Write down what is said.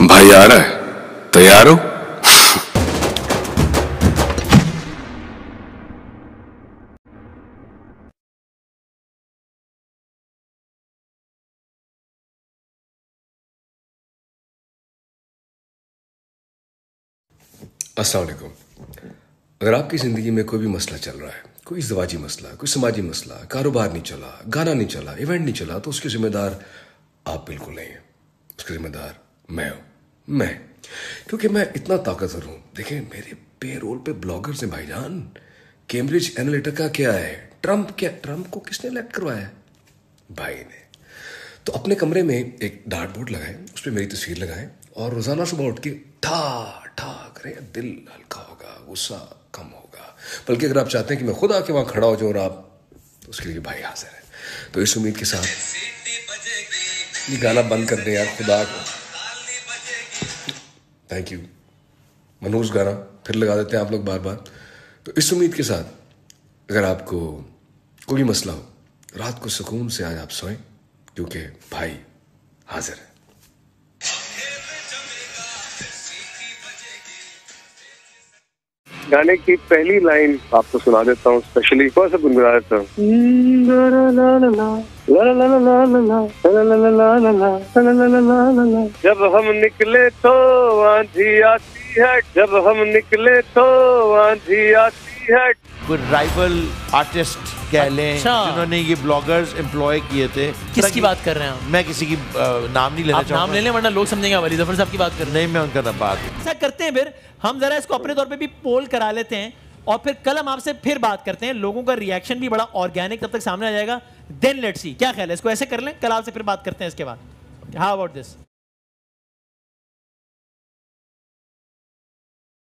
भाई आ रहा है तैयार हो? अस्सलाम वालेकुम। अगर आपकी ज़िंदगी में कोई भी मसला चल रहा है, कोई इजवाजी मसला, कोई समाजी मसला, कारोबार नहीं चला, गाना नहीं चला, इवेंट नहीं चला तो उसके जिम्मेदार आप बिल्कुल नहीं हैं। उसके जिम्मेदार मैं हूँ। मैं, क्योंकि मैं इतना ताकतवर हूँ। देखें, मेरे पेरोल पे ब्लॉगर्स हैं भाईजान। कैम्ब्रिज एनालिटिका क्या है? ट्रंप क्या? ट्रंप को किसने इलेक्ट करवाया? है भाई ने। तो अपने कमरे में एक डार्ट बोर्ड लगाएँ, उस पर मेरी तस्वीर लगाएँ और रोज़ाना सुबह उठ के ठा ठा करें, दिल हल्का होगा, गुस्सा कम होगा। बल्कि अगर आप चाहते हैं कि मैं खुद आके वहाँ खड़ा हो जाऊँ और आप तो उसके लिए भाई हाजिर है तो इस उम्मीद के साथ ये गाना बंद कर दें यार, खुदा को। थैंक यू मनोज गाना, फिर लगा देते हैं आप लोग बार बार तो इस उम्मीद के साथ, अगर आपको कोई मसला हो, रात को सुकून से आज आप सोएँ, क्योंकि भाई हाजिर है। गाने की पहली लाइन आपको सुना देता हूँ स्पेशली कौन सा गुनगुना देता हूँ जब हम निकले तो आंधी आती है, जब हम निकले तो आंधी आती कोई राइवल आर्टिस्ट कह लें अच्छा। जिन्होंने ये ब्लॉगर्स एम्प्लॉय किए थे। किसकी बात कर रहे हैं मैं किसी की नाम नहीं लेना नाम ले लें वरना लोग समझेंगे अली ज़फ़र साहब की बात कर रहे नहीं मैं उनका ना बात। ऐसा करते हैं फिर हम जरा इसको अपने तौर पे भी पोल करा लेते हैं और फिर कल हम आपसे फिर बात करते हैं। लोगों का रिएक्शन भी बड़ा ऑर्गेनिक तब तक सामने आ जाएगा। देन लेट्स सी क्या ख्याल है? इसको ऐसे कर लें कल आपसे फिर बात करते हैं इसके बाद। How about this